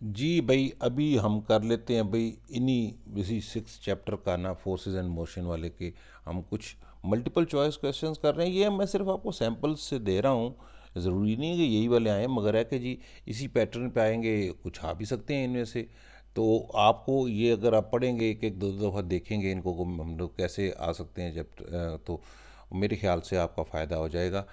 जी भाई, अभी हम कर लेते हैं भाई, इन्हीं इसी सिक्स चैप्टर का ना फोर्सेस एंड मोशन वाले के हम कुछ मल्टीपल चॉइस क्वेश्चंस कर रहे हैं। ये मैं सिर्फ़ आपको सैम्पल्स से दे रहा हूँ। ज़रूरी नहीं है कि यही वाले आएँ, मगर है कि जी, इसी पैटर्न पे आएँगे, कुछ आ भी सकते हैं इनमें से। तो आपको ये अगर आप पढ़ेंगे एक एक दो दो दफ़ा देखेंगे इनको हम लोग कैसे आ सकते हैं जब तो मेरे ख्याल से आपका फ़ायदा हो जाएगा।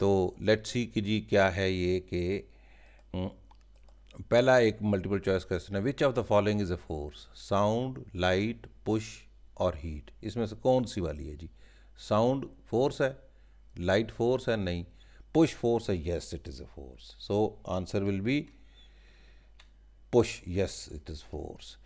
तो लेट्स सी कि जी क्या है ये कि पहला एक मल्टीपल चॉइस क्वेश्चन है which of the following is a force sound light push और हीट इसमें से कौन सी वाली है जी? साउंड फोर्स है लाइट फोर्स है, नहीं. पुश फोर्स है yes it is a force so answer will be push yes it is force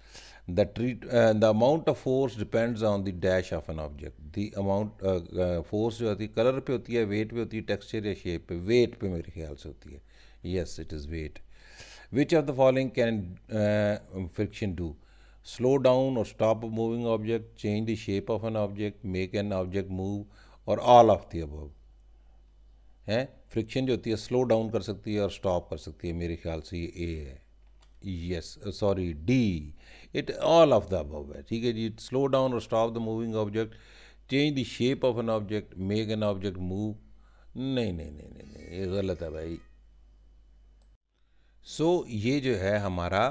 the treat the amount of force depends on the dash of an object the amount force जो होती है colour पे होती है wait पे होती है texture या शेप पे वेट पे मेरे ख्याल से होती है. Yes it is weight The following can uh, friction do? Slow down or stop a moving object, change the shape of an object, make an object move, or all of the above. है friction जो होती है slow down कर सकती है और stop कर सकती है मेरे ख्याल से ये ए है. Yes sorry D it all of the above है. ठीक है जी? स्लो डाउन और stop the moving object change the shape of an object make an object move नहीं नहीं नहीं नहीं ये गलत है भाई. सो so, ये जो है हमारा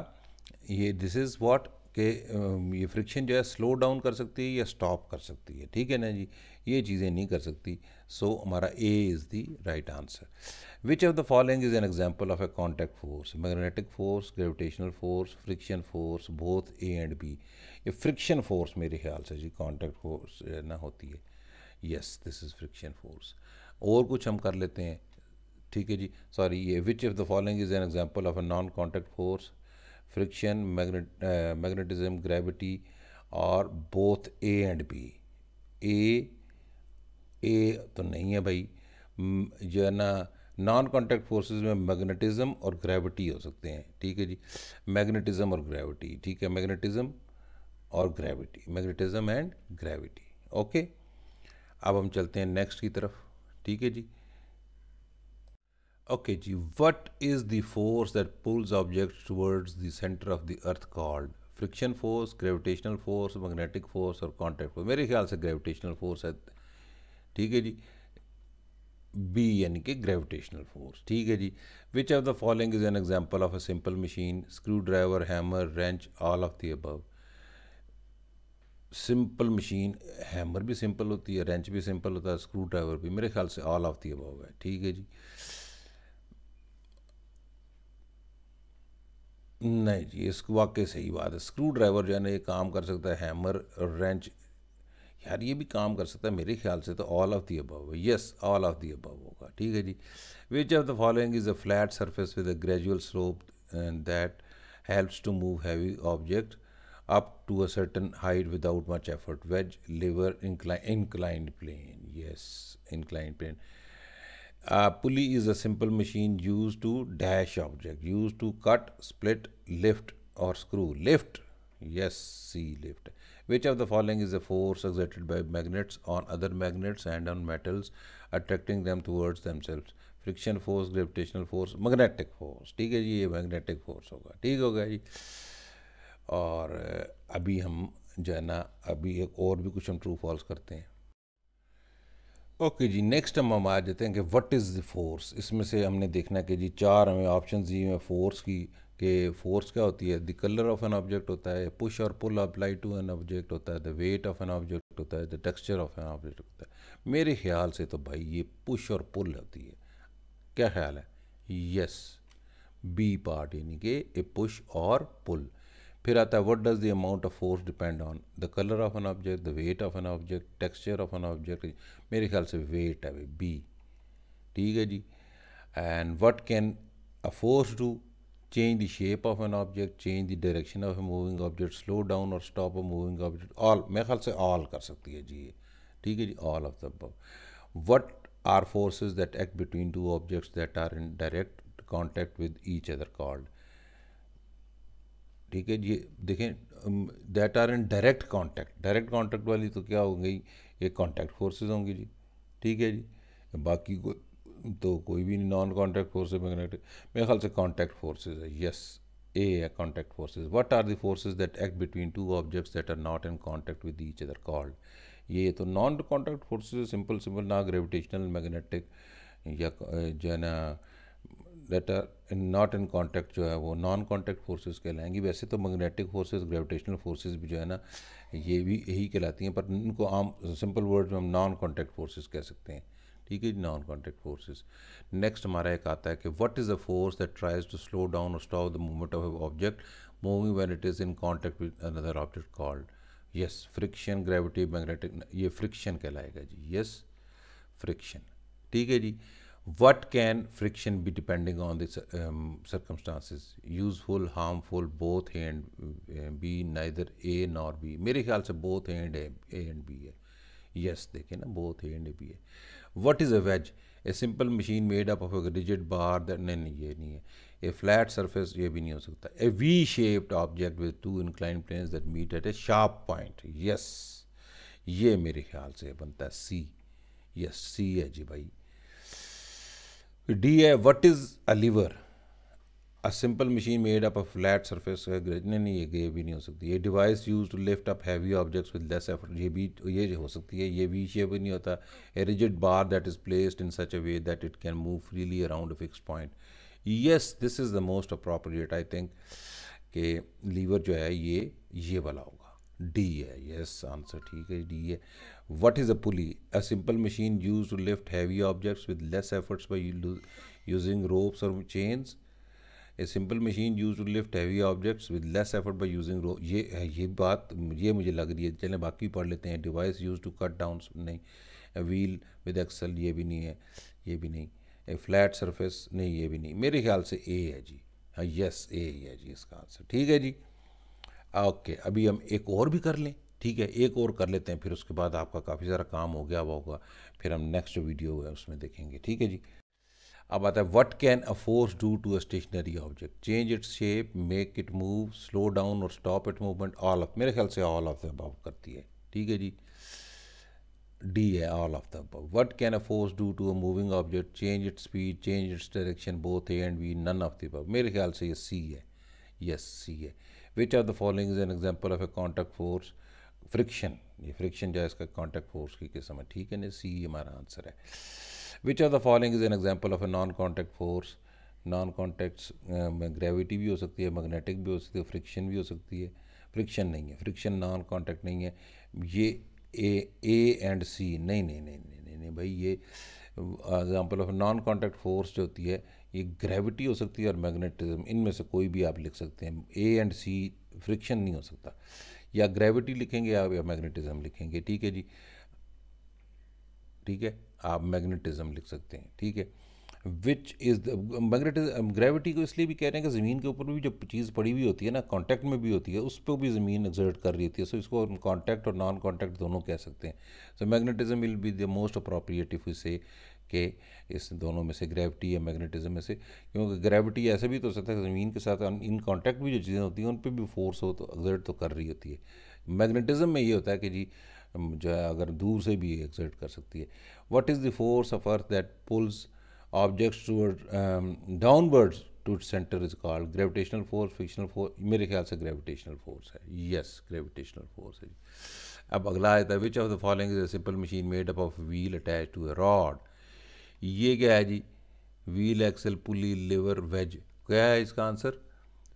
ये दिस इज़ व्हाट के ये फ्रिक्शन जो है स्लो डाउन कर सकती है या स्टॉप कर सकती है। ठीक है ना जी? ये चीज़ें नहीं कर सकती। सो so, हमारा A is the right answer which of the following is an example of a contact force magnetic force gravitational force friction force both A and B ये फ्रिक्शन फोर्स मेरे ख्याल से जी कॉन्टैक्ट फोर्स ना होती है। Yes this is friction force और कुछ हम कर लेते हैं। ठीक है जी। सॉरी ये which of the following is an example of a non contact force friction magnetism gravity और both A and B A A तो नहीं है भाई। जो है ना नॉन कॉन्टैक्ट फोर्सेस में मैग्नेटिज्म और ग्रेविटी हो सकते हैं। ठीक है जी। मैग्नेटिज्म और ग्रेविटी ठीक है। मैग्नेटिज्म और gravity magnetism and gravity okay अब हम चलते हैं नेक्स्ट की तरफ़। ठीक है जी। Ji, what is the force that pulls objects towards the center of the earth called? Friction force gravitational force magnetic force और कॉन्टैक्ट फोर्स मेरे ख्याल से ग्रेविटेशनल फोर्स है। ठीक है जी? बी यानी कि ग्रेविटेशनल फोर्स ठीक है जी? Which of the following is an example of a simple machine screwdriver hammer wrench all of the above simple machine hammer भी सिंपल होती है रेंच भी सिंपल होता है स्क्रू ड्राइवर भी। मेरे ख्याल से ऑल ऑफ़ द अबव है। ठीक है जी? नहीं जी, इस वाकई सही बात है। स्क्रू ड्राइवर जो है ना, ये काम कर सकता है हैमर, रेंच। यार, ये भी काम कर सकता है मेरे ख्याल से तो all of the above yes all of the above होगा, ठीक है जी। Which of the following is a flat surface with a gradual slope that helps to move heavy object up to a certain height without much effort wedge lever inclined plane yes inclined plane A pulley is a simple machine used to dash object, used to cut, split, lift or screw. Lift, yes, C, lift. Which of the following is a force exerted by magnets on other magnets and on metals, attracting them towards themselves? Friction force gravitational force magnetic force ठीक है जी ये magnetic force होगा ठीक होगा जी और अभी हम जो है ना अभी एक और भी कुछ हम ट्रू फॉल्स करते हैं ओके okay जी नेक्स्ट हम हम आ जाते हैं कि व्हाट इज़ द फोर्स इसमें से हमने देखना है कि जी, चार हमें ऑप्शन दिए हुए फोर्स की, कि फोर्स क्या होती है? The colour of an object होता है पुश और pull apply to an object होता है the weight of an object होता है the texture of an object होता है। मेरे ख्याल से तो भाई ये पुश और पुल होती है। क्या ख्याल है? यस बी पार्ट यानी कि ए पुश और पुल फिर आता है what does the amount of force depend on the colour of an object the weight of an object texture of an object मेरे ख्याल से वेट है भाई बी ठीक है जी? And what can a force do change the shape of an object change the direction of a moving object slow down और stop a moving object all मेरे ख्याल से ऑल कर सकती है जी ठीक है जी? All of the what are forces that act between two objects that are in direct contact with each other called ठीक है, ये देखें that are in direct contact direct contact वाली तो क्या हो गई ये कांटेक्ट फोर्सेस होंगी जी। ठीक है जी? बाकी को तो कोई भी नॉन कांटेक्ट फोर्स है मैग्नेटिक मेरे ख्याल से कांटेक्ट फोर्सेस है। यस ए है contact forces what are the forces that act between two objects that are not in contact with each other called ये तो non contact forces simple simple ना gravitational magnetic या जो है ना that are in not in contact जो है वो नॉन कॉन्टैक्ट फोर्सेस कहलाएँगी। वैसे तो मैग्नेटिक फोर्सेस ग्रेविटेशनल फोर्सेस भी जो है ना, ये भी यही कहलाती हैं, पर इनको आम सिंपल वर्ड में हम नॉन कॉन्टैक्ट फोर्सेस कह सकते हैं। ठीक है नॉन कॉन्टैक्ट फोर्सेस नेक्स्ट हमारा एक आता है कि what is the force that tries to slow down और stop the movement of object moving when it is in contact with another object called yes friction gravity magnetic ये friction कहलाएगा जी। Yes friction ठीक है जी? what can friction be depending on the um, circumstances? Useful harmful both a and uh, b neither a nor b. mere khayal se both a and a, a and b hai yes dekhiye na both a and B. hai what is a wedge? A simple machine made up of a rigid bar that nahi nahi ye nahi hai a flat surface ye bhi nahi ho sakta a v shaped object with two inclined planes that meet at a sharp point. Yes ye mere khayal se banta c. Yes c hai ji bhai D है what is a a simple machine made up a flat surface नहीं नहीं ये ये भी नहीं हो सकती। ये device use to lift up heavy objects with less effort ये भी, ये हो सकती है, ये भी शेप नहीं होता। A rigid bar that is placed in such a way that it can move freely around fix point yes this is the most appropriate I think कि लीवर जो है, ये ये वाला होगा। डी है यस आंसर ठीक है डी है। What is a pulley? A simple machine used to lift heavy objects with less efforts by using ropes or chains. A simple machine used to lift heavy objects with less effort by using rope. ये ये बात ये मुझे लग रही है चलें बाकी पढ़ लेते हैं device use to cut down नहीं व्हील विद एक्सल ये भी नहीं है ये भी नहीं ए फ्लैट सरफेस नहीं ये भी नहीं मेरे ख्याल से ए है जी हाँ यस ए है जी इसका आंसर ठीक है जी ओके अभी हम एक और भी कर लें ठीक है, एक और कर लेते हैं, फिर उसके बाद आपका काफ़ी सारा काम हो गया होगा। फिर हम नेक्स्ट जो वीडियो है, उसमें देखेंगे। ठीक है जी? अब आता है what can a force do to a stationary object change its shape make it move slow down और stop it movement all of मेरे ख्याल से ऑल ऑफ़ द अबव करती है। ठीक है जी? डी है all of the above what can a force do to a moving object change its speed change its direction both A and B none of the above मेरे ख्याल से ये सी है। यस सी है। Which are the following is an example of a contact force friction ये friction जो है इसका कॉन्टैक्ट फोर्स की किस्म है। ठीक है ना सी हमारा आंसर है। Which are the following is an example of a non contact force non contact gravity भी हो सकती है मैग्नेटिक भी हो सकती है फ्रिक्शन भी हो सकती है। फ्रिक्शन नहीं है। फ्रिक्शन नॉन कॉन्टैक्ट नहीं है। ये ए ए एंड सी नहीं नहीं नहीं नहीं नहीं नहीं भाई, ये example of non contact force जो होती है, ये ग्रेविटी हो सकती है और मैग्नेटिज्म इनमें से कोई भी आप लिख सकते हैं। ए एंड सी फ्रिक्शन नहीं हो सकता। या ग्रेविटी लिखेंगे आप या मैग्नेटिज्म लिखेंगे, ठीक है जी? ठीक है? आप मैग्नेटिज्म लिख सकते हैं, ठीक है? विच इज़ मैग्नेटिज्म ग्रेविटी को इसलिए भी कह रहे हैं कि ज़मीन के ऊपर भी जो चीज़ पड़ी हुई होती है ना कॉन्टैक्ट में भी होती है, उस पर भी ज़मीन एग्जर्ट कर रही होती है। सो इसको कॉन्टैक्ट और नॉन कॉन्टैक्ट दोनों कह सकते हैं। So magnetism will be the most appropriate if से के इस दोनों में से ग्रेविटी या मैग्नेटिज्म में से। क्योंकि ग्रेविटी ऐसे भी तो सकता है ज़मीन के साथ इन कॉन्टैक्ट भी जो चीज़ें होती हैं उन पर भी फोर्स हो तो एग्जर्ट तो कर रही होती है। मैग्नेटिज्म में ये होता है कि जी जो है अगर दूर से भी एग्जर्ट कर सकती है। What is the force of earth that pulls objects toward downwards to centre is called gravitational force fictional force मेरे ख्याल से ग्रेविटेशनल फोर्स है। यस ग्रेविटेशनल फोर्स है। अब अगला आता है which of the following is a simple machine made up of wheel attach to a rod ये क्या है जी? Wheel axle pulley lever wedge क्या है इसका आंसर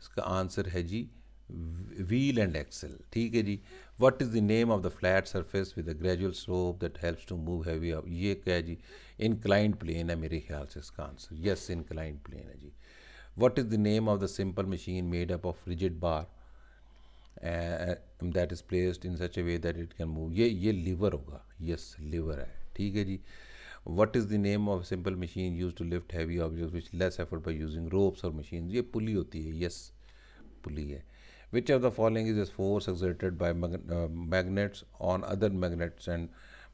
इसका आंसर है जी व्हील एंड एक्सल ठीक है जी? What is the name of the flat surface with a gradual slope that helps to move heavy ये क्या है जी? इनक्लाइंड प्लेन है मेरे ख्याल से इसका आंसर यस इनक्लाइंड प्लेन है जी. What is the name of the simple machine made up of rigid bar that is placed in such a way that it can move ये ये लीवर होगा. यस लीवर है. ठीक है जी? What is the name of simple machine use to lift heavy object which less effort by using ropes और machine ये pulley होती है यस पुली है। Which of the following is is force exerted by magnets on other magnets and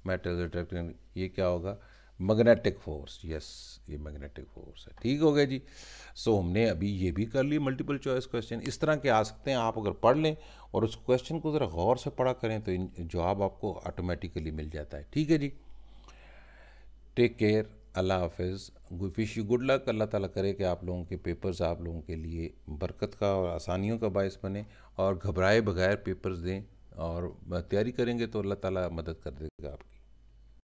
metal ये क्या होगा? Magnetic force yes ये magnetic force है। ठीक हो गया जी? सो so, हमने अभी ये भी कर ली मल्टीपल चॉइस क्वेश्चन इस तरह के आ सकते हैं आप अगर पढ़ लें और उस क्वेश्चन को ज़रा गौर से पढ़ा करें तो जवाब आपको ऑटोमेटिकली मिल जाता है। ठीक है जी? Take केयर अल्लाह हाफिज़ विश यू गुड लक अल्लाह ताला करे कि आप लोगों के पेपर्स आप लोगों के लिए बरकत का और आसानियों का बायस बने और घबराए बगैर पेपर्स दें और तैयारी करेंगे तो अल्लाह ताला मदद कर देगा आपकी।